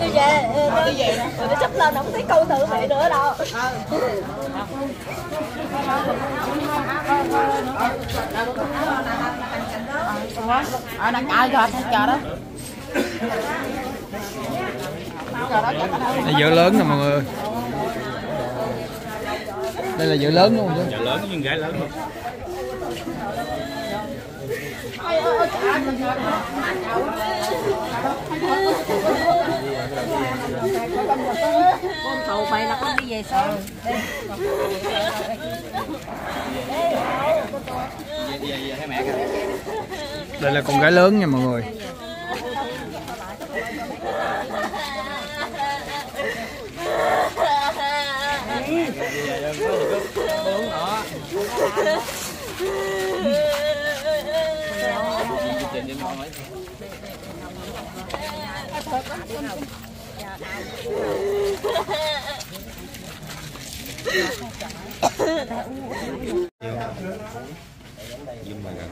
đi về đi về rồi nó sắp lên không thấy câu tự mẹ nữa đâu. Ở đang ai cho thấy chờ đó Đây vợ lớn nè mọi người. Đây là vợ lớn luôn chứ? Nhà lớn nhưng gái lớn luôn con thầu mày là con đi về sao Đây là con gái lớn nha mọi người nhưng mà gần.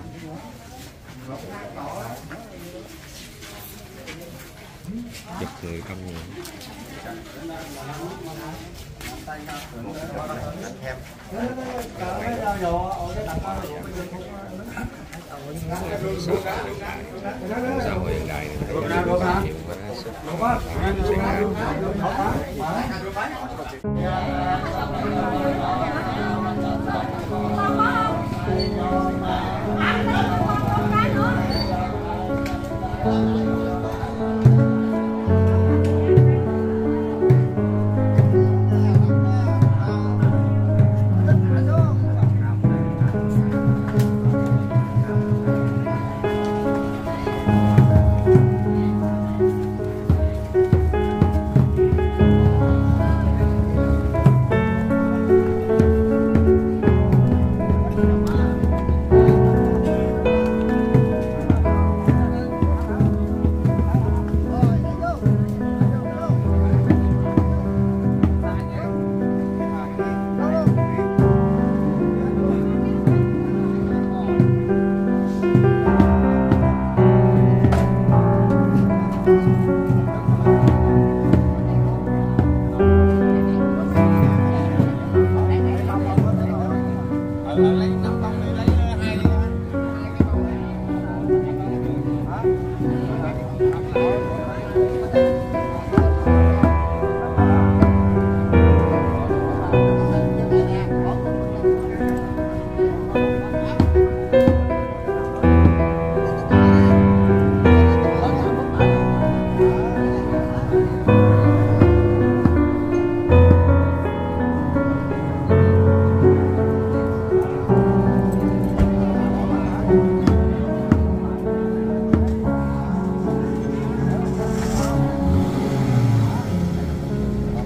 Giật người không nhiều. xã hội hiện đại này nhiều quá sức xảy ra Đây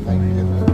反应。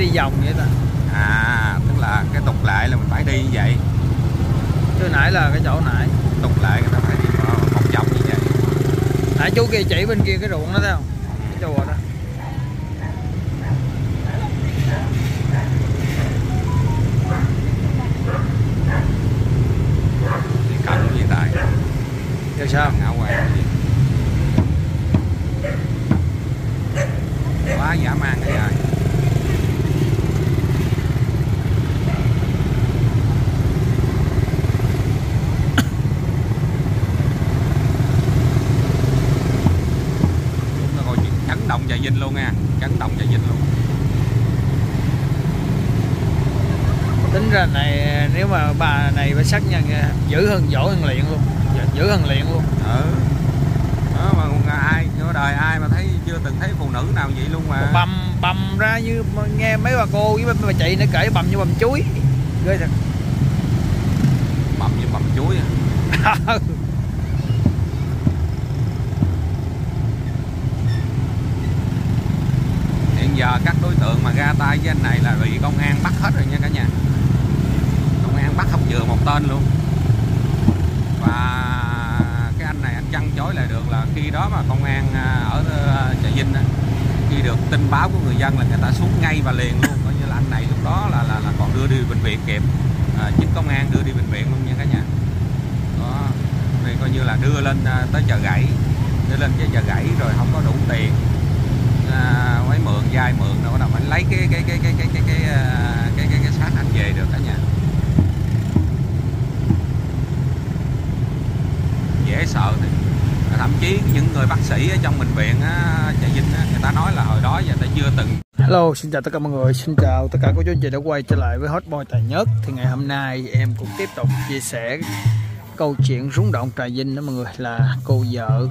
Đi vòng vậy ta? À tức là cái tục lệ là mình phải đi như vậy. Chứ nãy là cái chỗ nãy. Tục lệ người ta phải đi một vòng như vậy. Nãy chú kia chỉ bên kia cái ruộng đó thấy không? Cái chùa đó. Thì cần hiện tại sao? Ngạo hoàng gì? Quá dã man cái ơi nó gọi chuyện vinh luôn nha. Chấn động trà vinh luôn. Tính ra này nếu mà bà này phải xác nhận nha, giữ hơn võ hơn luyện luôn. Dạ, giữ hơn luyện luôn. Ừ. Đó mà ai ở đời ai mà thấy chưa từng thấy phụ nữ nào vậy luôn mà. Bầm bầm ra như nghe mấy bà cô với bà chị nó kể bầm như bầm chuối. Ghê thật. Bầm như bầm chuối à. hiện giờ các đối tượng mà ra tay với anh này là bị công an bắt hết rồi nha cả nhà. Công an bắt không vừa một tên luôn. Và cái anh này anh chăn chối lại được là khi đó mà công an à, ở à, trà vinh khi được tin báo của người dân là người ta xuống ngay và liền luôn. Coi như là anh này lúc đó là là, là còn đưa đi bệnh viện kịp. À, chính công an đưa đi bệnh viện luôn nha cả nhà. Đó thì coi như là đưa lên à, tới chợ gãy đưa lên cái chợ gãy rồi không có đủ tiền. À, mới mượn vay mượn đâu đâu. Anh lấy cái cái cái cái cái cái cái à, cái cái, cái xác anh về được cả nhà. Dễ sợ thì thậm chí những người bác sĩ ở trong bệnh viện Trà Vinh người ta nói là hồi đó giờ ta chưa từng. Hello, xin chào tất cả mọi người, xin chào tất cả cô chú anh chị đã quay trở lại với Hot Boy Tài Nhất. Thì ngày hôm nay em cũng tiếp tục chia sẻ câu chuyện rúng động Trà Vinh đó mọi người Là cô vợ,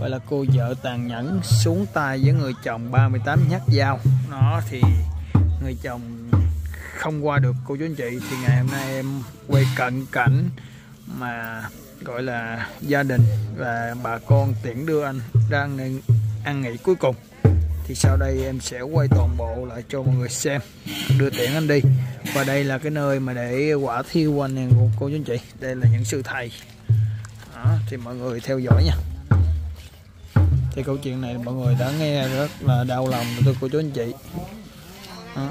gọi là cô vợ tàn nhẫn xuống tay với người chồng 38 nhát dao. Nó thì người chồng không qua được cô chú anh chị. Thì ngày hôm nay em quay cận cảnh mà gọi là gia đình và bà con tiễn đưa anh ra ăn nghỉ cuối cùng. Thì sau đây em sẽ quay toàn bộ lại cho mọi người xem. Đưa tiễn anh đi. Và đây là cái nơi mà để quả thiêu anh của cô chú anh chị. Đây là những sư thầy. Đó, thì mọi người theo dõi nha thì câu chuyện này mọi người đã nghe rất là đau lòng rồi thưa cô chú anh chị đó.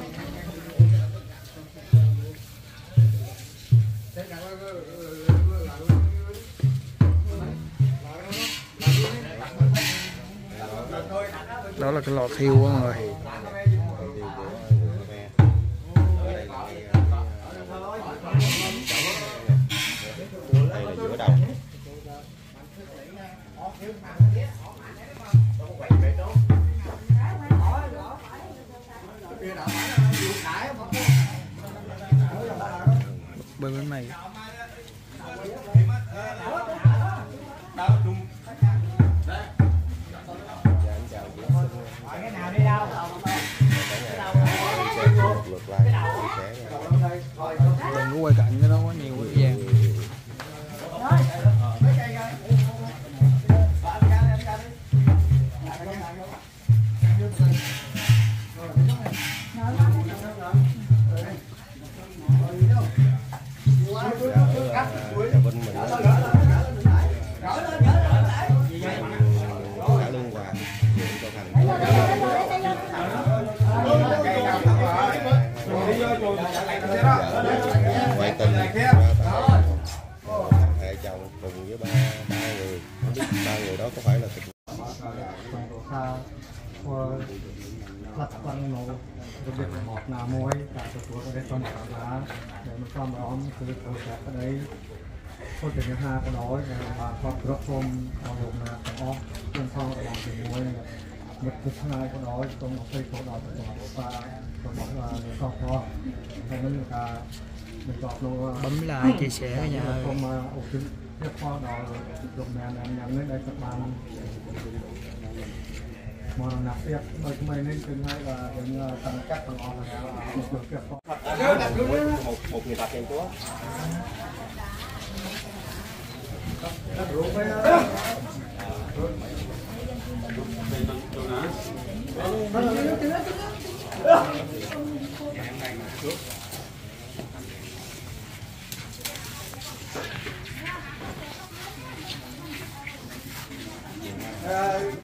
đó là cái lò thiêu của mọi người đây là giữa đồng bên bên คนเป็นห้าก็น้อยนะครับมาความรับชมเอาลงนะของอ้อมเรื่องข้าวระวังเป็นมวยนะครับมันคือทนายก็น้อยตรงออกไปเขาดอกจังหวัดปลาตรงบอกว่าเรื่องข้าวพ่อเพราะนั้นการมันบอกลงว่า bấm like chia sẻ nha พอมาออกถึงเรียกพ่อดอกลงแม่น้ำยังไม่ได้สักบางมรณะเรียกไม่ไม่เน้นเป็นให้ว่าเป็นตังค์แก๊สตังค์ออมนะครับเกี่ยวกับ một một người tập tiền chúa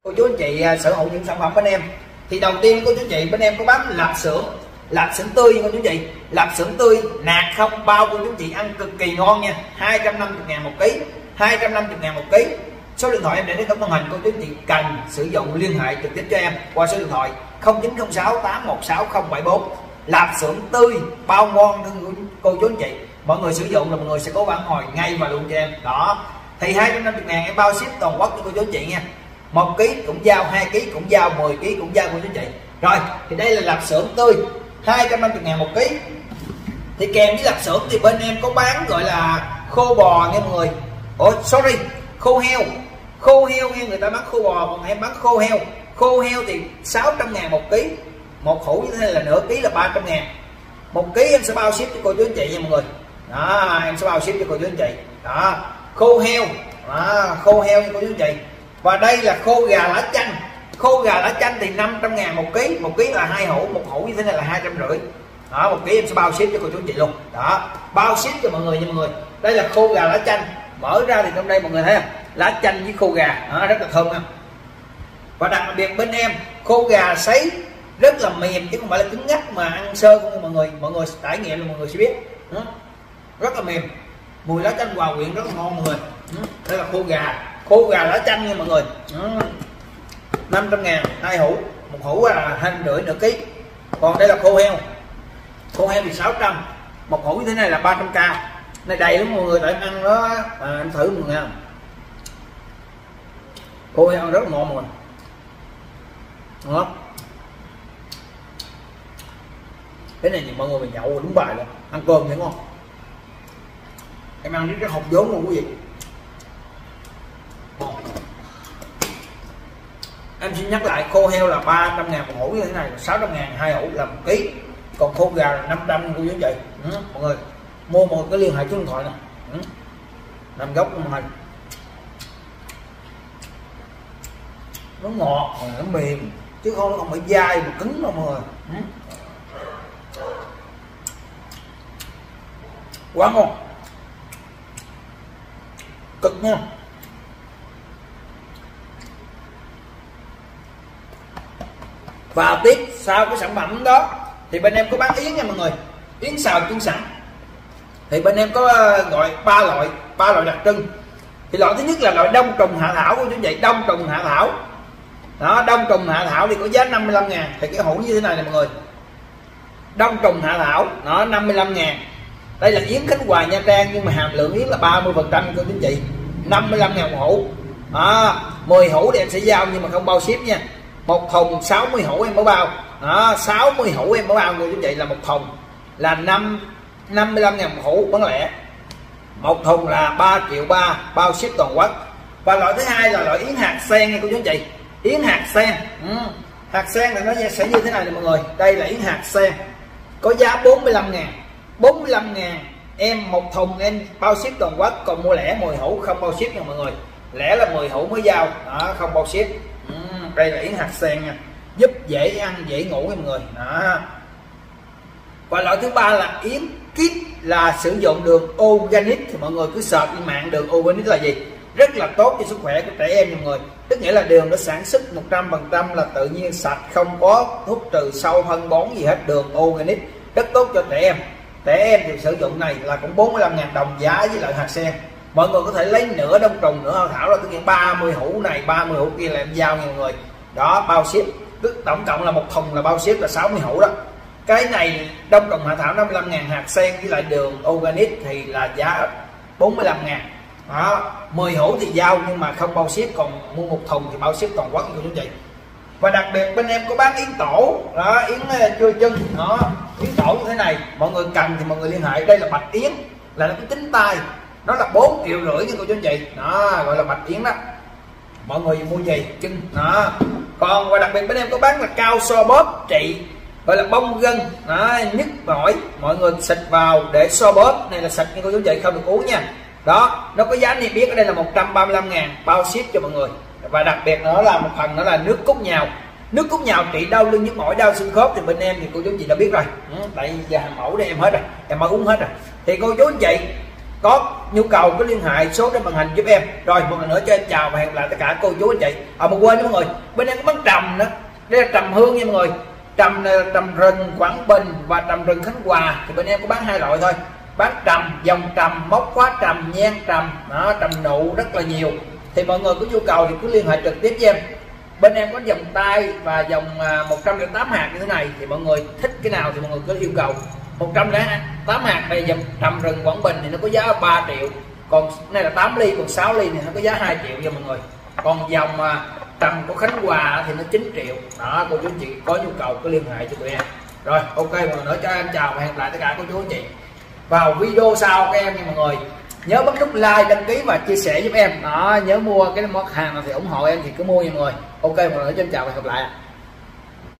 cô chú anh chị à, sở hữu những sản phẩm bên em. Thì đầu tiên cô chú anh chị, bên em có bán lạp xưởng lạp xưởng tươi nha cô chú anh chị. Lạp xưởng tươi, nạc không, bao cô chú anh chị ăn cực kỳ ngon nha. 250 ngàn một ký. 250 ngàn một ký. Số điện thoại em để đến tấm màn hình cô chú anh chị cần sử dụng liên hệ trực tiếp cho em qua số điện thoại 0906 816 074 lạp xưởng tươi, bao ngon thưa cô chú anh chị. Mọi người sử dụng là mọi người sẽ có phản hồi ngay và luôn cho em. Đó. Thì 250 ngàn em bao ship toàn quốc cho cô chú anh chị nha. Một ký cũng giao, hai ký cũng giao 10 ký cũng giao cô chú anh chị. Rồi, thì đây là lạp xưởng tươi. 250 ngàn một ký. Thì kèm với lạp xưởng thì bên em có bán gọi là khô bò nha mọi người oh sorry khô heo. Khô heo nghe người ta bán khô bò còn em bán khô heo. Khô heo thì 600 ngàn một ký. Một hũ như thế là nửa ký là 300 ngàn. Một ký em sẽ bao ship cho cô chú anh chị nha mọi người. Đó em sẽ bao ship cho cô chú anh chị. Đó khô heo. Đó, khô heo nha cô chú anh chị. Và đây là khô gà lá chanh. Khô gà lá chanh thì 500 ngàn một ký. Một ký là hai hũ một hũ như thế này là hai trăm rưỡi. Đó một ký em sẽ bao ship cho cô chú anh chị luôn. Đó bao ship cho mọi người nha mọi người. Đây là khô gà lá chanh mở ra thì trong đây mọi người thấy không? Lá chanh với khô gà. Đó, rất là thơm không và đặc biệt bên em khô gà sấy rất là mềm chứ không phải là cứng ngắc mà ăn sơ không mọi người. Mọi người trải nghiệm là mọi người sẽ biết. Rất là mềm. Mùi lá chanh hòa quyện rất là ngon mọi người. Đây là khô gà. Khô gà lá chanh nha mọi người. Đó. 500 ngàn hai hũ. Một hũ là hai rưỡi nửa ký. Còn đây là khô heo. Khô heo thì 600 một hũ như thế này là 300k này đầy lắm mọi người tại ăn đó. À, anh thử mọi người nha ôi ăn rất ngon mọi người. Đó cái này thì mọi người mình nhậu đúng bài luôn. Ăn cơm thì ngon. Em ăn với cái hộp vốn luôn quý vị. Em xin nhắc lại khô heo là 300 ngàn một hũ như thế này 600 ngàn hai hũ là một ký. Còn khô gà là 500 của chú anh ừ, mọi người mua một cái liên hệ số điện thoại này ừ. nằm góc của màn nó ngọt nó mềm, chứ không, nó không phải dai mà cứng đâu mọi người. Ừ. quá ngon. Cực ngon. Và tiếp sau cái sản phẩm đó, thì bên em có bán yến nha mọi người. Yến xào chung sẵn thì bên em có ờ, gọi ba loại ba loại đặc trưng. Thì loại thứ nhất là loại đông trùng hạ thảo của chú vậy đông trùng hạ thảo. Đó đông trùng hạ thảo thì có giá 55 ngàn. Thì cái hũ như thế này nè mọi người. Đông trùng hạ thảo nó 55 ngàn. Đây là yến khánh hòa nha trang nhưng mà hàm lượng yến là 30 phần trăm cho chú chị 55 ngàn một hũ. À, 10 hũ thì em sẽ giao nhưng mà không bao ship nha. Một thùng 60 hũ em mới bao. Đó, 60 hũ em mới bao người chú chị là một thùng là 5 55 ngàn một hũ, bán lẻ. Một thùng là 3 triệu 3 bao ship toàn quốc. Và loại thứ hai là loại yến hạt sen nha cô chú chị. Yến hạt sen. Ừ. hạt sen là nó sẽ như thế này nè mọi người. Đây là yến hạt sen. Có giá 45 ngàn. 45 ngàn em một thùng em bao ship toàn quốc, còn mua lẻ 10 hũ không bao ship nha mọi người. Lẻ là 10 hũ mới giao. Đó, không bao ship. Ừ. đây là yến hạt sen nha. Giúp dễ ăn, dễ ngủ nha mọi người. Đó. Và loại thứ ba là yến kit là sử dụng đường organic, thì mọi người cứ search trên mạng đường organic là gì? Rất là tốt cho sức khỏe của trẻ em mọi người. Tức nghĩa là đường nó sản xuất 100% là tự nhiên sạch, không có thuốc trừ sâu, phân bón gì hết, đường organic, rất tốt cho trẻ em. Trẻ em thì sử dụng này là cũng 45 ngàn đồng giá với lại hạt sen. Mọi người có thể lấy nửa đông trùng, nửa thảo là tức nghĩa 30 hũ này 30 hũ kia là em giao nhiều người. Đó, bao ship. Tức tổng cộng là một thùng là bao ship là 60 hũ đó cái này, đông trùng hạ thảo 55 ngàn hạt sen với lại đường organic thì là giá 45 ngàn. Đó 10 hũ thì giao, nhưng mà không bao ship, còn mua một thùng thì bao ship toàn quốc của chúng chị và đặc biệt bên em có bán yến tổ. Đó, yến ờ, chưa chân đó, yến tổ như thế này, mọi người cần thì mọi người liên hệ. Đây là bạch yến, là nó cái tính tay. Nó là 4 triệu rưỡi nha cô chú anh chị. Đó, gọi là bạch yến đó. Mọi người mua gì chân đó. Còn, và đặc biệt bên em có bán là cao so bóp, trị gọi là bông gân. Đó, nhức mỏi. Mọi người xịt vào để so bóp. Này là xịt nhưng cô chú chị không được uống nha. Đó nó có giá niêm yết ở đây là 135 ngàn. Bao ship cho mọi người. Và đặc biệt nữa là một phần nữa là nước cốt nhào. Nước cốt nhào trị đau lưng nhức mỏi đau xương khớp. Thì bên em thì cô chú chị đã biết rồi. Ừ, tại giờ hàng mẫu đây em hết rồi. Em mới uống hết rồi. Thì cô chú anh chị có nhu cầu có liên hệ số trên màn hình giúp em. Rồi một lần nữa cho em chào và hẹn gặp lại tất cả cô chú anh chị à mà quên nha mọi người bên em có bán trầm nữa. Đây là trầm hương nha mọi người trầm trầm rừng quảng bình và trầm rừng khánh hòa. Thì bên em có bán hai loại thôi. Bán trầm, dòng trầm, móc khóa trầm nhan trầm. Đó, trầm nụ rất là nhiều. Thì mọi người có nhu cầu thì cứ liên hệ trực tiếp với em. Bên em có dòng tay và dòng 108 à, hạt như thế này. Thì mọi người thích cái nào thì mọi người cứ yêu cầu. 108 hạt này dòng trầm rừng Quảng Bình thì nó có giá 3 triệu. Còn này là 8 ly, còn 6 ly thì nó có giá 2 triệu nha mọi người. Còn dòng à, tầm của Khánh Hòa thì nó 9 triệu. Đó, cô chú anh chị có nhu cầu cứ liên hệ cho tụi em. Rồi, ok, mọi người nữa cho em chào và hẹn lại tất cả cô chú anh chị. Vào video sau các em nha mọi người. Nhớ bấm nút like, đăng ký và chia sẻ giúp em. Đó, nhớ mua cái món hàng nào thì ủng hộ em thì cứ mua nha mọi người. Ok, mọi người cho em chào và hẹn gặp lại ạ.